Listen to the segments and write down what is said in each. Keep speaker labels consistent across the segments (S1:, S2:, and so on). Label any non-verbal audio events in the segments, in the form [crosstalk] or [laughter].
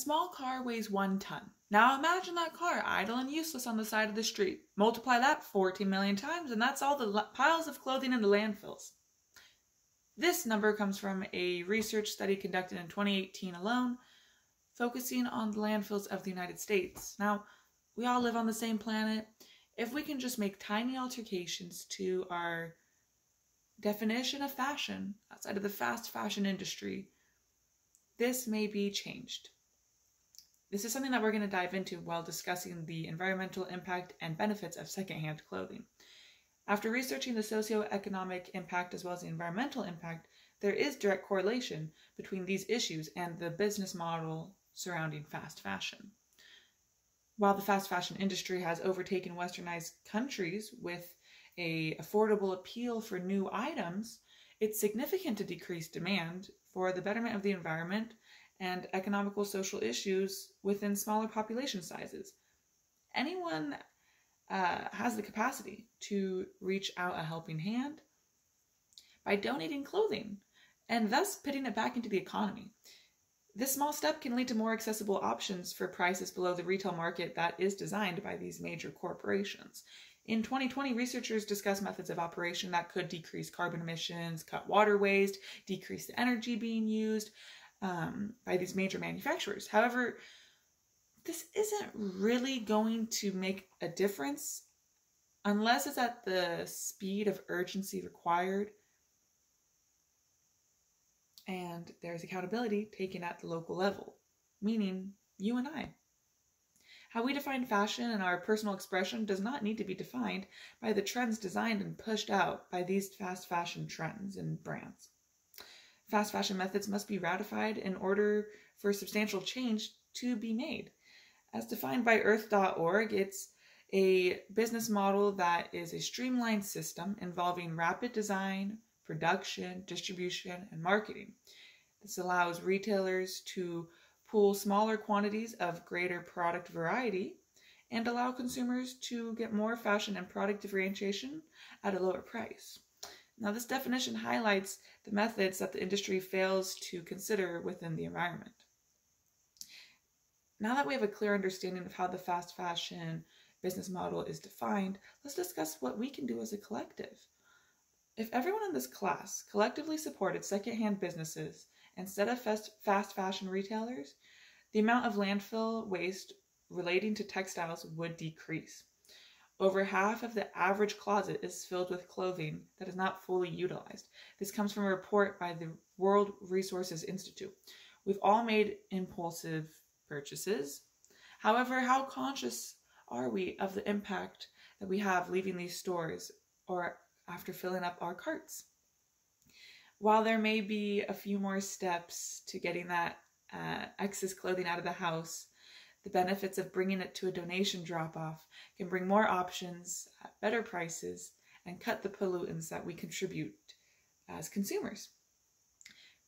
S1: small car weighs one ton. Now imagine that car idle and useless on the side of the street. Multiply that 14 million times, and that's all the piles of clothing in the landfills. This number comes from a research study conducted in 2018 alone, focusing on the landfills of the United States. Now, we all live on the same planet. If we can just make tiny alterations to our definition of fashion outside of the fast fashion industry, this may be changed. This is something that we're going to dive into while discussing the environmental impact and benefits of secondhand clothing. After researching the socioeconomic impact as well as the environmental impact, there is direct correlation between these issues and the business model surrounding fast fashion. While the fast fashion industry has overtaken westernized countries with a affordable appeal for new items, it's significant to decrease demand for the betterment of the environment and economical social issues within smaller population sizes. Anyone uh, has the capacity to reach out a helping hand by donating clothing and thus putting it back into the economy. This small step can lead to more accessible options for prices below the retail market that is designed by these major corporations. In 2020, researchers discussed methods of operation that could decrease carbon emissions, cut water waste, decrease the energy being used um, by these major manufacturers. However, this isn't really going to make a difference unless it's at the speed of urgency required and there's accountability taken at the local level, meaning you and I. How we define fashion and our personal expression does not need to be defined by the trends designed and pushed out by these fast fashion trends and brands. Fast fashion methods must be ratified in order for substantial change to be made. As defined by earth.org, it's a business model that is a streamlined system involving rapid design, production, distribution, and marketing. This allows retailers to pool smaller quantities of greater product variety and allow consumers to get more fashion and product differentiation at a lower price. Now, this definition highlights the methods that the industry fails to consider within the environment. Now that we have a clear understanding of how the fast fashion business model is defined, let's discuss what we can do as a collective. If everyone in this class collectively supported secondhand businesses instead of fast, fashion retailers, the amount of landfill waste relating to textiles would decrease. Over half of the average closet is filled with clothing that is not fully utilized. This comes from a report by the World Resources Institute. We've all made impulsive purchases. However, how conscious are we of the impact that we have leaving these stores or after filling up our carts? While there may be a few more steps to getting that uh, excess clothing out of the house, the benefits of bringing it to a donation drop off can bring more options at better prices and cut the pollutants that we contribute as consumers.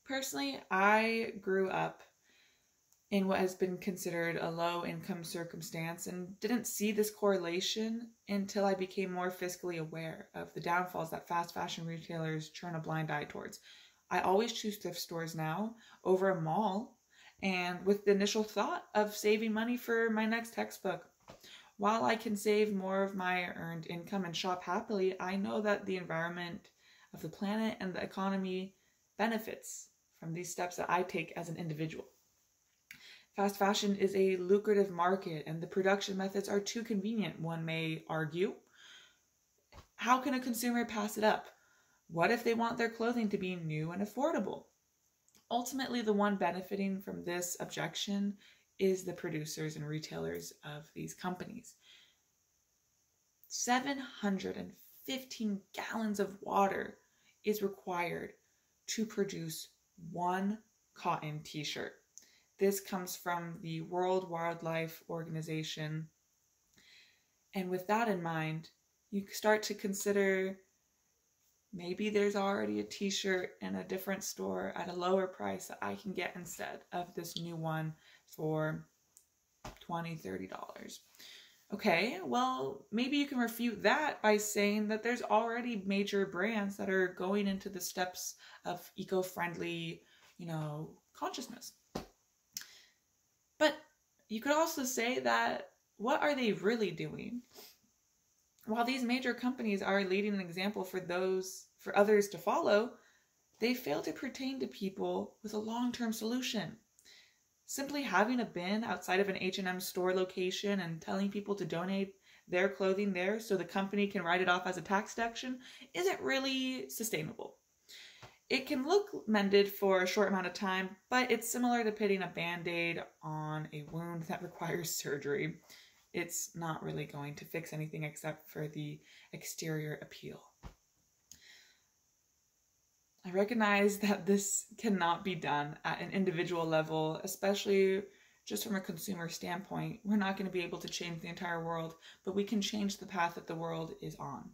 S1: Personally, I grew up in what has been considered a low income circumstance and didn't see this correlation until I became more fiscally aware of the downfalls that fast fashion retailers turn a blind eye towards. I always choose thrift stores now over a mall and with the initial thought of saving money for my next textbook. While I can save more of my earned income and shop happily, I know that the environment of the planet and the economy benefits from these steps that I take as an individual. Fast fashion is a lucrative market and the production methods are too convenient, one may argue. How can a consumer pass it up? What if they want their clothing to be new and affordable? Ultimately the one benefiting from this objection is the producers and retailers of these companies. 715 gallons of water is required to produce one cotton t shirt. This comes from the World Wildlife Organization. And with that in mind, you start to consider Maybe there's already a t-shirt in a different store at a lower price that I can get instead of this new one for 20 $30. Okay, well, maybe you can refute that by saying that there's already major brands that are going into the steps of eco-friendly, you know, consciousness. But you could also say that what are they really doing? While these major companies are leading an example for those for others to follow, they fail to pertain to people with a long-term solution. Simply having a bin outside of an H&M store location and telling people to donate their clothing there so the company can write it off as a tax deduction isn't really sustainable. It can look mended for a short amount of time, but it's similar to putting a band aid on a wound that requires surgery. It's not really going to fix anything except for the exterior appeal. I recognize that this cannot be done at an individual level, especially just from a consumer standpoint. We're not going to be able to change the entire world, but we can change the path that the world is on.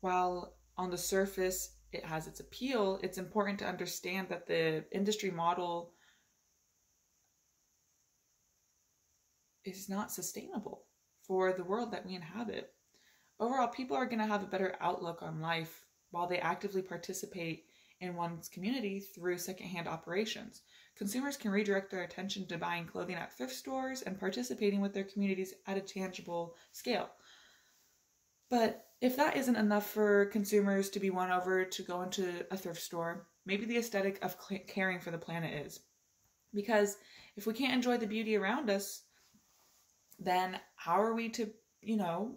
S1: While on the surface it has its appeal, it's important to understand that the industry model is not sustainable for the world that we inhabit. Overall, people are going to have a better outlook on life while they actively participate in one's community through secondhand operations. Consumers can redirect their attention to buying clothing at thrift stores and participating with their communities at a tangible scale. But if that isn't enough for consumers to be won over to go into a thrift store, maybe the aesthetic of caring for the planet is. Because if we can't enjoy the beauty around us, then how are we to, you know,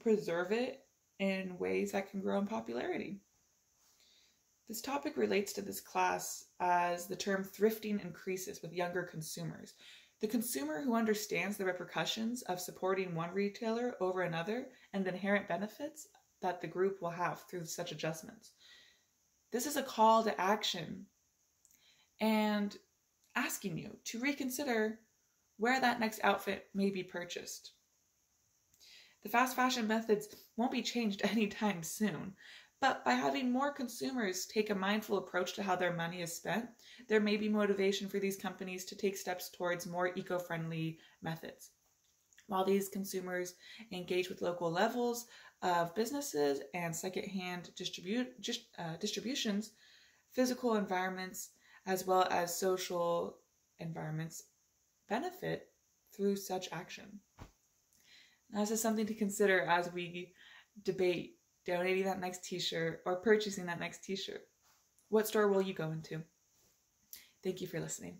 S1: preserve it in ways that can grow in popularity? This topic relates to this class as the term thrifting increases with younger consumers. The consumer who understands the repercussions of supporting one retailer over another and the inherent benefits that the group will have through such adjustments. This is a call to action and asking you to reconsider where that next outfit may be purchased. The fast fashion methods won't be changed [laughs] anytime soon, but by having more consumers take a mindful approach to how their money is spent, there may be motivation for these companies to take steps towards more eco friendly methods. While these consumers engage with local levels of businesses and secondhand distribute, just, uh, distributions, physical environments, as well as social environments benefit through such action. Now, this is something to consider as we debate donating that next t shirt, or purchasing that next t shirt. What store will you go into? Thank you for listening.